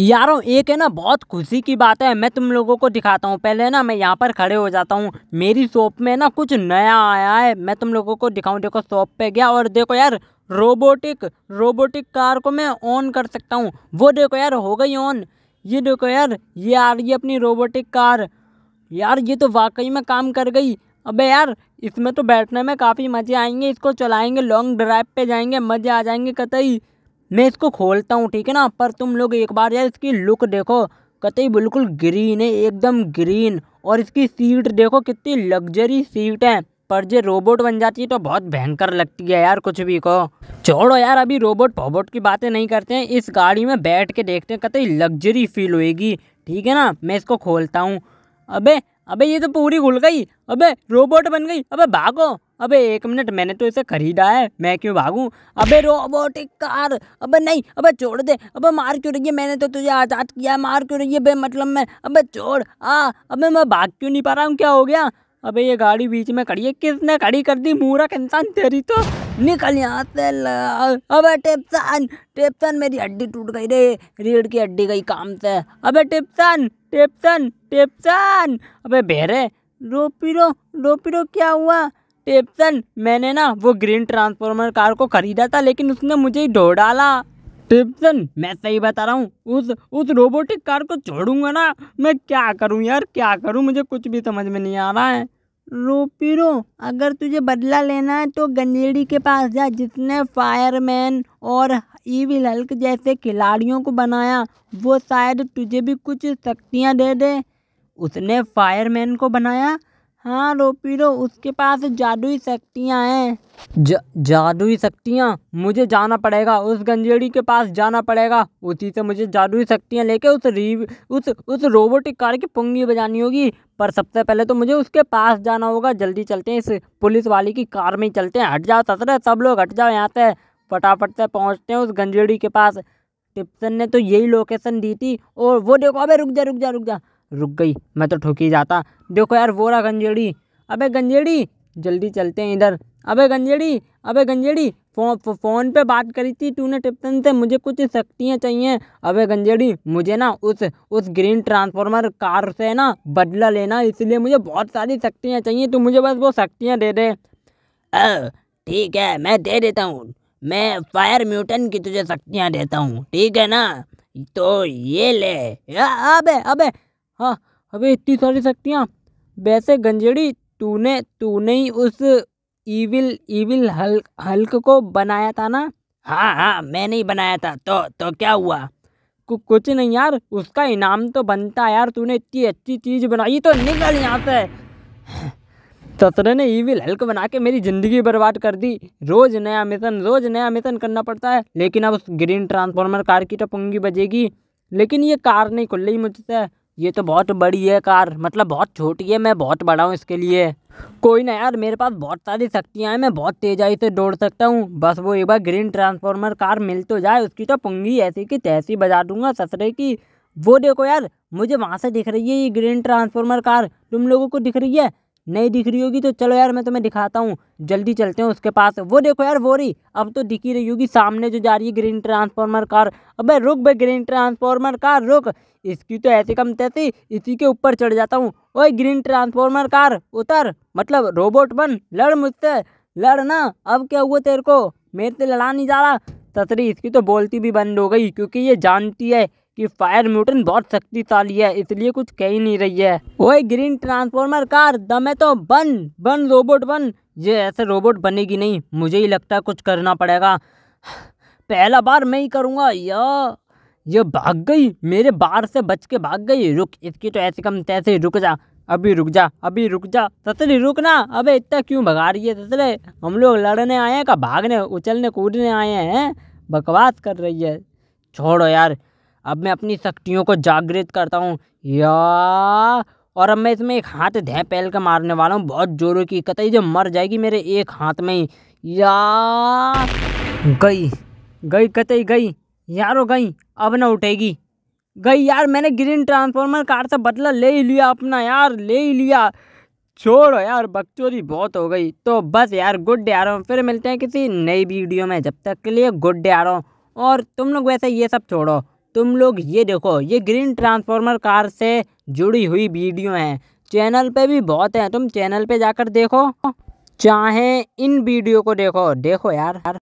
यारों, एक है ना, बहुत खुशी की बात है, मैं तुम लोगों को दिखाता हूँ। पहले ना, मैं यहाँ पर खड़े हो जाता हूँ। मेरी शॉप में ना, कुछ नया आया है, मैं तुम लोगों को दिखाऊँ। देखो, शॉप पे गया और देखो यार, रोबोटिक रोबोटिक कार को मैं ऑन कर सकता हूँ। वो देखो यार, हो गई ऑन ये देखो यार, ये आ रही अपनी रोबोटिक कार। यार, ये तो वाकई में काम कर गई। अबे यार, इसमें तो बैठने में काफ़ी मज़े आएँगे, इसको चलाएँगे लॉन्ग ड्राइव पे जाएँगे, मज़े आ जाएँगे कतई। मैं इसको खोलता हूँ, ठीक है ना? पर तुम लोग एक बार यार इसकी लुक देखो। कतई बिल्कुल ग्रीन है, एकदम ग्रीन और इसकी सीट देखो, कितनी लग्जरी सीट है। पर जो रोबोट बन जाती है तो बहुत भयंकर लगती है यार, कुछ भी को छोड़ो यार, अभी रोबोट फोबोट की बातें नहीं करते हैं। इस गाड़ी में बैठ के देखते हैं, कतई लग्जरी फील होएगी। ठीक है ना? मैं इसको खोलता हूँ। अबे अबे ये तो पूरी घुल गई। अबे रोबोट बन गई। अबे, भागो। अबे, एक मिनट, मैंने तो इसे खरीदा है। मैं क्यों भागूं? अबे रोबोटिक कार अबे, नहीं, अबे, छोड़ दे। अबे, मार क्यों रही है? मैंने तो तुझे आज़ाद किया। मार क्यों रही है? बे मतलब मैं। अबे, छोड़। आ, अबे, मैं भाग क्यों नहीं पा रहा हूँ? क्या हो गया? अबे, ये गाड़ी बीच में खड़ी है। किसने खड़ी कर दी? मूर्ख इंसान तेरी तो। निकल यहाँ से अबे टिप्सन टिप्सन मेरी हड्डी टूट गई रे। रीढ़ की हड्डी गई काम से। अबे टिप्सन टिप्सन टिप्सन अबे बेरे रोपीरो रोपीरो क्या हुआ? टिप्सन मैंने ना वो ग्रीन ट्रांसफॉर्मर कार को खरीदा था, लेकिन उसने मुझे ही ढो डाला। टिप्सन मैं सही बता रहा हूँ, उस उस रोबोटिक कार को छोड़ूँगा ना। मैं क्या करूँ यार, क्या करूँ? मुझे कुछ भी समझ में नहीं आ रहा है। रोपीरो अगर तुझे बदला लेना है तो गंजेड़ी के पास जा, जिसने फायरमैन और ईविल हल्क जैसे खिलाड़ियों को बनाया, वो शायद तुझे भी कुछ शक्तियाँ दे दे। उसने फायरमैन को बनाया हाँ रोपीरो उसके पास जादुई शक्तियाँ हैं। जा, जादुई शक्तियाँ? मुझे जाना पड़ेगा उस गंजेड़ी के पास जाना पड़ेगा। उसी से मुझे जादुई शक्तियाँ लेके उस रीव उस उस रोबोटिक कार की पुंगी बजानी होगी। पर सबसे पहले तो मुझे उसके पास जाना होगा। जल्दी चलते हैं इस पुलिस वाली की कार में ही चलते हैं। हट जाओ ससरे सब लोग हट जाओ यहाँ से। फटाफट से पहुँचते हैं उस गंजेड़ी के पास। टिप्सन ने तो यही लोकेशन दी थी। और वो देखो अबे रुक जा रुक जा रुक जा। रुक गई। मैं तो ठुक जाता। देखो यार वो रहा गंजेड़ी। अबे गंजेड़ी जल्दी चलते हैं इधर। अबे गंजेड़ी अबे गंजेड़ी फ़ोन फो, फ़ोन पे बात करी थी तूने टिप्सन से मुझे कुछ शक्तियाँ चाहिए। अबे गंजेड़ी मुझे ना उस उस ग्रीन ट्रांसफॉर्मर कार से ना बदला लेना इसलिए मुझे बहुत सारी शक्तियाँ चाहिए। तू मुझे बस वो शक्तियाँ दे दे। ठीक है मैं दे देता हूँ। मैं फायर म्यूटन की तुझे शक्तियाँ देता हूँ ठीक है ना? तो ये ले। अबे अबे हाँ अबे इतनी सारी शक्तियाँ। वैसे गंजेड़ी तूने तूने ही उस ईविल ईविल हल्क हल्क को बनाया था ना? हाँ हाँ मैंने ही बनाया था तो तो क्या हुआ? कु, कुछ नहीं यार उसका इनाम तो बनता यार तूने इतनी अच्छी चीज़ बनाई तो निकल यहाँ से। ससरे ने ईविल हल्क बना के मेरी ज़िंदगी बर्बाद कर दी। रोज़ नया मिशन रोज़ नया मिशन करना पड़ता है लेकिन अब उस ग्रीन ट्रांसफॉर्मर कार की टपुंगी बजेगी। लेकिन ये कार नहीं खुल रही मुझसे। ये तो बहुत बड़ी है कार मतलब बहुत छोटी है, मैं बहुत बड़ा हूँ इसके लिए। कोई ना यार, मेरे पास बहुत सारी शक्तियाँ हैं, मैं बहुत तेज़ाई से दौड़ सकता हूँ। बस वो एक बार ग्रीन ट्रांसफॉर्मर कार मिल तो जाए, उसकी तो पुंगी ऐसी की तैसी बजा दूँगा ससरे की। वो देखो यार, मुझे वहाँ से दिख रही है ये ग्रीन ट्रांसफॉर्मर कार, तुम लोगों को दिख रही है? नहीं दिख रही होगी तो चलो यार मैं तुम्हें दिखाता हूँ। जल्दी चलते हैं उसके पास। वो देखो यार, वो रही। अब तो दिख ही रही होगी, सामने जो जा रही है ग्रीन ट्रांसफॉर्मर कार। अबे रुक बे ग्रीन ट्रांसफॉर्मर कार, रुक। इसकी तो ऐसी कम तैसे, इसी के ऊपर चढ़ जाता हूँ। ओए, ग्रीन ट्रांसफॉर्मर कार, उतर। मतलब रोबोट बन, लड़ मुझसे। लड़ ना, अब क्या हुआ तेरे को? मेरे से लड़ा नहीं जा रहा। तसरी, इसकी तो बोलती भी बंद हो गई, क्योंकि ये जानती है। कि फायर म्यूटन बहुत शक्तिशाली है, इसलिए कुछ कह ही नहीं रही है। ओए, ग्रीन ट्रांसफॉर्मर कार, दमे तो बन बन रोबोट बन। ये ऐसे रोबोट बनेगी नहीं, मुझे ही लगता है कुछ करना पड़ेगा। पहला बार मैं ही करूँगा, या, ये भाग गई, मेरे बार से बच के भाग गई। रुक, इसकी तो ऐसे कम तैसे, रुक जा, अभी रुक जा, अभी रुक जा। ससरे, रुक ना, अबे, इतना क्यों भगा रही है ससरे? हम लोग लड़ने आए हैं का भागने, उछलने कूदने आए हैं? बकवास कर रही है। छोड़ो यार अब मैं अपनी शक्तियों को जागृत करता हूँ। या, और अब मैं इसमें एक हाथ धै पहल का मारने वाला हूँ। बहुत जोरों की कतई जो मर जाएगी मेरे एक हाथ में ही। या, गई गई, कतई गई, यारो गई, अब ना उठेगी। गई यार, मैंने ग्रीन ट्रांसफॉर्मर कार से बदला ले ही लिया अपना यार, ले ही लिया। छोड़ो यार, बकचोरी बहुत हो गई। तो बस यार, गुड डे आ रहा हूँ फिर मिलते हैं किसी नई वीडियो में। जब तक के लिए गुड डे आ रहा हूँ और तुम लोग वैसे ये सब छोड़ो। तुम लोग ये देखो, ये ग्रीन ट्रांसफॉर्मर कार से जुड़ी हुई वीडियो हैं। चैनल पे भी बहुत हैं, तुम चैनल पे जाकर देखो। चाहे इन वीडियो को देखो। देखो यार।